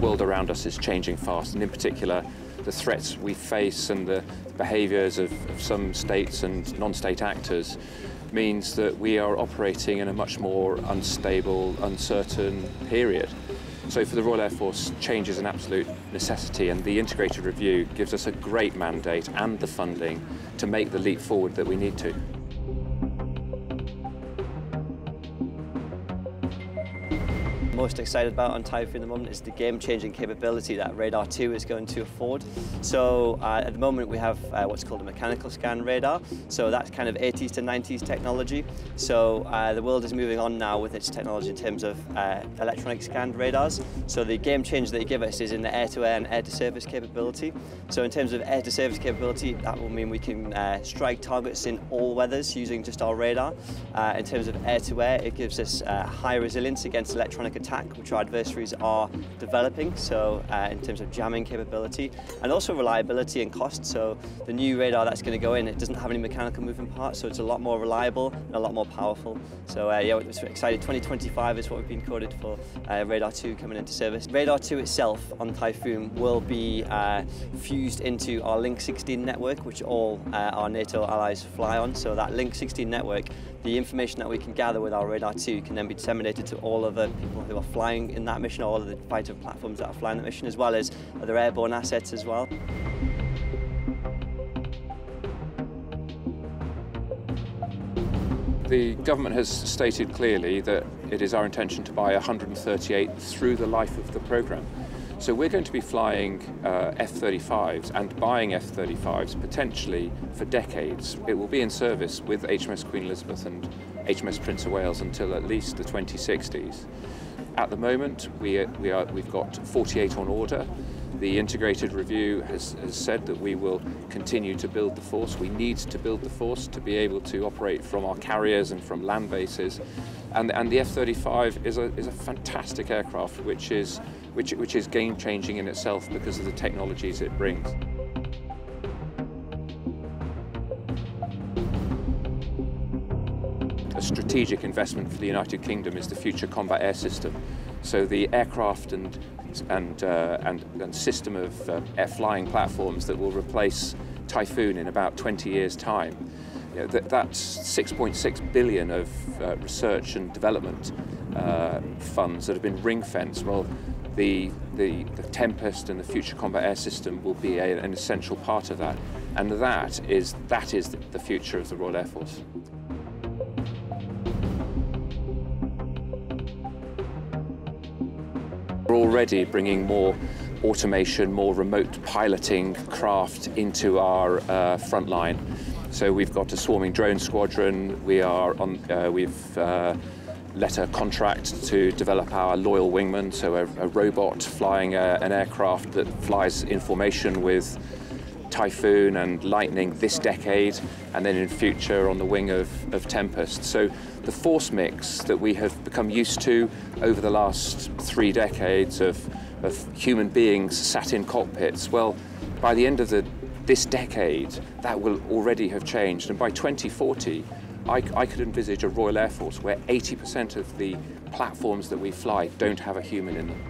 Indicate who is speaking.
Speaker 1: world around us is changing fast, and in particular, the threats we face and the behaviours of, of some states and non-state actors means that we are operating in a much more unstable, uncertain period. So for the Royal Air Force, change is an absolute necessity and the integrated review gives us a great mandate and the funding to make the leap forward that we need to.
Speaker 2: Most excited about on Typhoon at the moment is the game-changing capability that Radar 2 is going to afford. So uh, at the moment we have uh, what's called a mechanical scan radar. So that's kind of 80s to 90s technology. So uh, the world is moving on now with its technology in terms of uh, electronic scanned radars. So the game change that they give us is in the air-to-air -air and air-to-surface capability. So in terms of air-to-surface capability, that will mean we can uh, strike targets in all weathers using just our radar. Uh, in terms of air-to-air, -air, it gives us high resilience against electronic attacks attack, which our adversaries are developing, so uh, in terms of jamming capability, and also reliability and cost. So the new radar that's going to go in, it doesn't have any mechanical moving parts, so it's a lot more reliable and a lot more powerful. So uh, yeah, we're excited. 2025 is what we've been coded for uh, Radar 2 coming into service. Radar 2 itself on Typhoon will be uh, fused into our Link 16 network, which all uh, our NATO allies fly on. So that Link 16 network, the information that we can gather with our Radar 2 can then be disseminated to all other people who are flying in that mission, all of the fighter platforms that are flying that mission, as well as other airborne assets as well.
Speaker 1: The government has stated clearly that it is our intention to buy 138 through the life of the programme. So we're going to be flying uh, F-35s and buying F-35s potentially for decades. It will be in service with HMS Queen Elizabeth and HMS Prince of Wales until at least the 2060s. At the moment, we, we are, we've got 48 on order. The integrated review has, has, said that we will continue to build the force. We need to build the force to be able to operate from our carriers and from land bases. And, and the F-35 is a, is a fantastic aircraft which is, which, which is game-changing in itself because of the technologies it brings. a strategic investment for the United Kingdom is the Future Combat Air System. So the aircraft and and uh, and, and, system of uh, air flying platforms that will replace Typhoon in about 20 years' time. You know, that, that's 6.6 billion of uh, research and development uh, funds that have been ring fenced. Well, the, the, the, Tempest and the Future Combat Air System will be a, an essential part of that. And that is, that is the future of the Royal Air Force. We're already bringing more automation, more remote piloting craft into our uh, front line. So we've got a swarming drone squadron. We are on. Uh, we've uh, let a contract to develop our loyal wingman, so a, a robot flying a, uh, an aircraft that flies in formation with Typhoon and Lightning this decade, and then in future on the wing of, of Tempest. So the force mix that we have become used to over the last three decades of, of human beings sat in cockpits, well, by the end of the, this decade, that will already have changed. And by 2040, I, I could envisage a Royal Air Force where 80% of the platforms that we fly don't have a human in them.